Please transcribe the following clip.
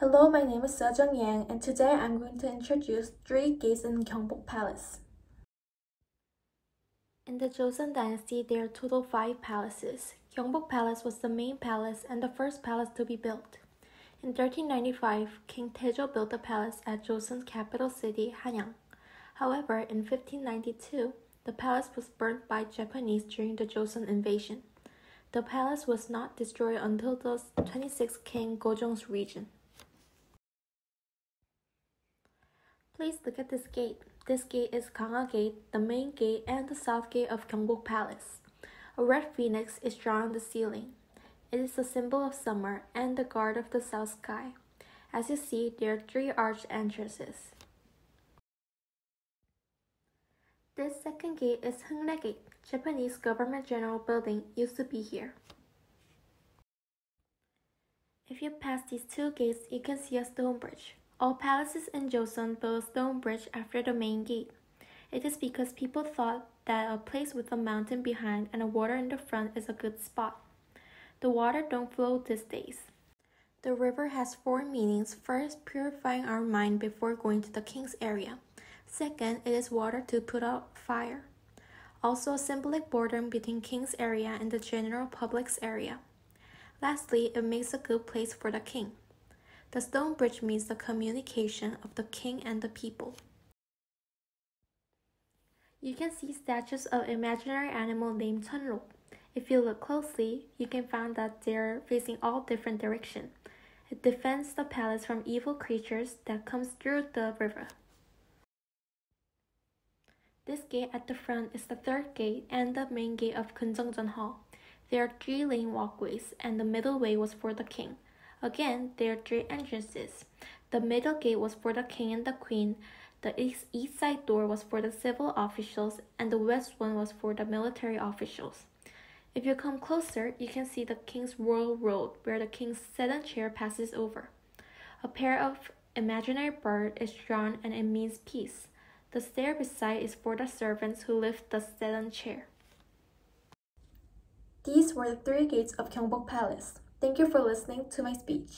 Hello, my name is Sejong Yang, and today I'm going to introduce three gates in Gyeongbok Palace. In the Joseon Dynasty, there are total five palaces. Gyeongbok Palace was the main palace and the first palace to be built. In 1395, King Taejo built a palace at Joseon's capital city, Hanyang. However, in 1592, the palace was burnt by Japanese during the Joseon invasion. The palace was not destroyed until the 26th king Gojong's reign. Please look at this gate. This gate is Gwanghwa Gate, the main gate, and the south gate of Gyeongbok Palace. A red phoenix is drawn on the ceiling. It is a symbol of summer and the guard of the south sky. As you see, there are three arched entrances. This second gate is Heungnye Gate. Japanese Government General Building used to be here. If you pass these two gates, you can see a stone bridge. All palaces in Joseon built a stone bridge after the main gate. It is because people thought that a place with a mountain behind and a water in the front is a good spot. The water don't flow these days. The river has four meanings. First, purifying our mind before going to the king's area. Second, it is water to put out fire. Also a symbolic border between king's area and the general public's area. Lastly, it makes a good place for the king. The stone bridge means the communication of the king and the people. You can see statues of imaginary animal named Chunro. If you look closely, you can find that they're facing all different directions. It defends the palace from evil creatures that comes through the river. This gate at the front is the third gate and the main gate of Kunjeongjeon Hall. There are three lane walkways, and the middle way was for the king. Again, there are three entrances. The middle gate was for the king and the queen, the east, east side door was for the civil officials, and the west one was for the military officials. If you come closer, you can see the king's royal road, where the king's sedan chair passes over. A pair of imaginary bird is drawn and it means peace. The stair beside is for the servants who lift the sedan chair. These were the three gates of Gyeongbok Palace. Thank you for listening to my speech.